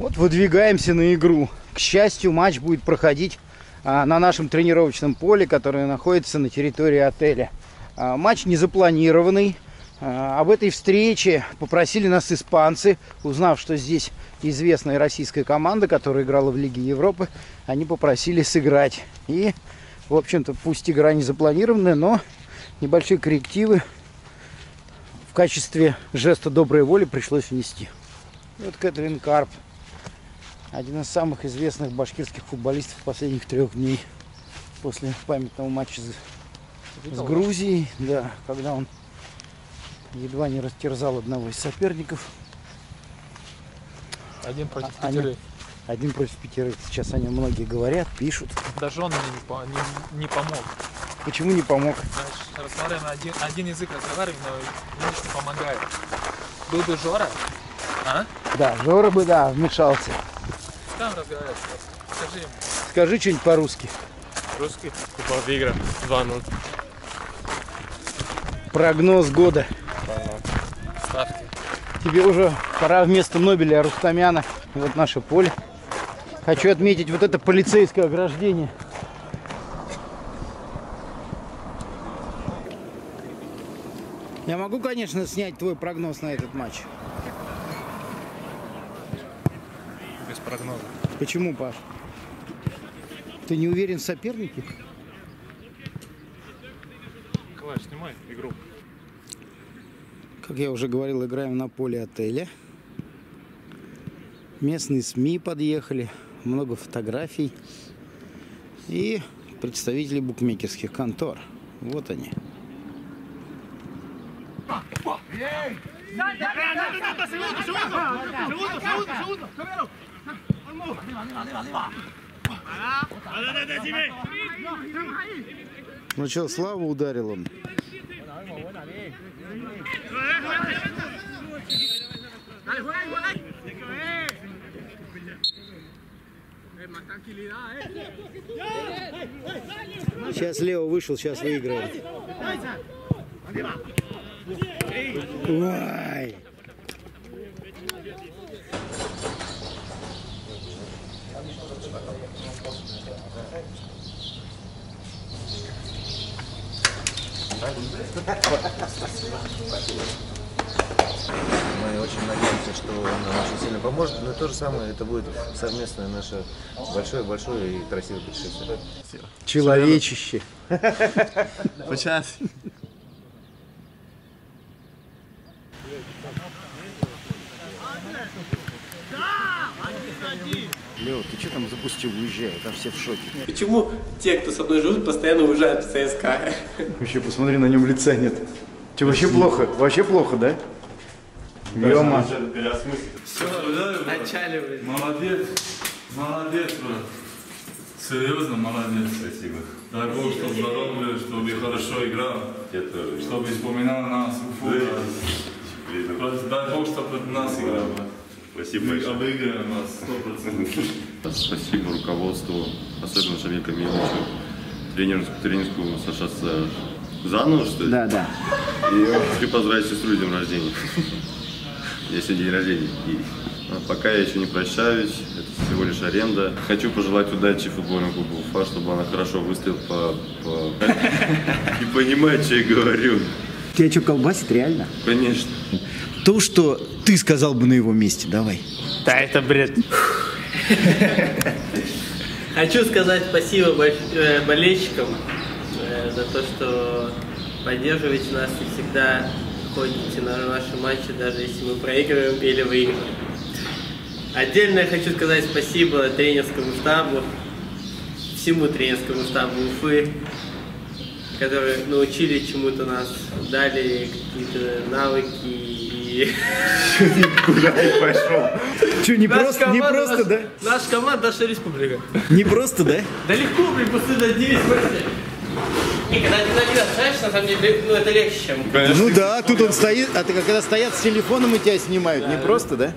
Вот выдвигаемся на игру. К счастью, матч будет проходить а, на нашем тренировочном поле, которое находится на территории отеля. А, матч не запланированный. А, об этой встрече попросили нас испанцы, узнав, что здесь известная российская команда, которая играла в Лиге Европы, они попросили сыграть. И, в общем-то, пусть игра не запланированная, но небольшие коррективы в качестве жеста доброй воли пришлось внести. Вот Кэтрин Карп, один из самых известных башкирских футболистов последних трех дней после памятного матча с, с Грузией, да, когда он едва не растерзал одного из соперников. Один против А- они- пятерых. Один против пятерых. Сейчас о нем многие говорят, пишут. Даже он мне не, не- не помог. Почему не помог? Знаешь, разговариваем на один, один язык разговариваем, но не помогает. Был бы Жора, а? Да, Жора бы, да, вмешался. Там разговаривать. Скажи ему. Скажи что-нибудь по-русски. Русский? Купа выиграл 2-0. Прогноз года. Ставки. Тебе уже пора вместо Нобеля Рустамяна. Вот наше поле. Хочу отметить вот это полицейское ограждение. Я могу, конечно, снять твой прогноз на этот матч. Без прогноза. Почему, Паш? Ты не уверен в сопернике? Николай, снимай игру. Как я уже говорил, играем на поле отеля. Местные СМИ подъехали, много фотографий и представители букмекерских контор. Вот они. Ну что, Слава ударил он. Сейчас Лео вышел, сейчас выиграет. Ой. Мы очень надеемся, что он нам очень сильно поможет, но то же самое, это будет совместное наше большое-большое и красивое путешествие. Человечище. Сейчас. Лео, ты что там запустил, уезжай, там все в шоке. Почему те, кто со мной живут, постоянно уезжают в ЦСКА? Вообще, посмотри, на нем лица нет. Тебе вообще плохо? Вообще плохо, да? Ема. Начали, Молодец, молодец, брат. Серьезно, молодец. Спасибо. Дай Бог, чтобы здоров был, чтобы хорошо играл. Чтобы вспоминал нас, брат. Дай Бог, чтобы нас играл, брат. Спасибо Мы большое. обыграем нас, сто процентов. Спасибо руководству, особенно Шамиль Камиловичу, тренерскому, тренерскому Саша заново, что ли? Да, да. И хочу поздравить сестру с днем рождения. Если день рождения. И а, пока я еще не прощаюсь, это всего лишь аренда. Хочу пожелать удачи футбольному клубу Уфа, чтобы она хорошо выстояла по... по... И понимает, что я говорю. Тебя что, колбасит реально? Конечно. То, что ты сказал бы на его месте, давай. Да, это бред. Хочу сказать спасибо э, болельщикам э, за то, что поддерживаете нас и всегда ходите на наши матчи, даже если мы проигрываем или выигрываем. Отдельно я хочу сказать спасибо тренерскому штабу, всему тренерскому штабу Уфы, которые научили чему-то нас, дали какие-то навыки и Что, не Наша просто, не просто, наша- да? Наша команда наша республика. Не просто, да? Да легко, блин, после на 9 матчей. И когда ты один знаешь, на самом деле, ну это легче, чем Ну да, тут он стоит, а ты когда стоят с телефоном и тебя снимают, не просто, да?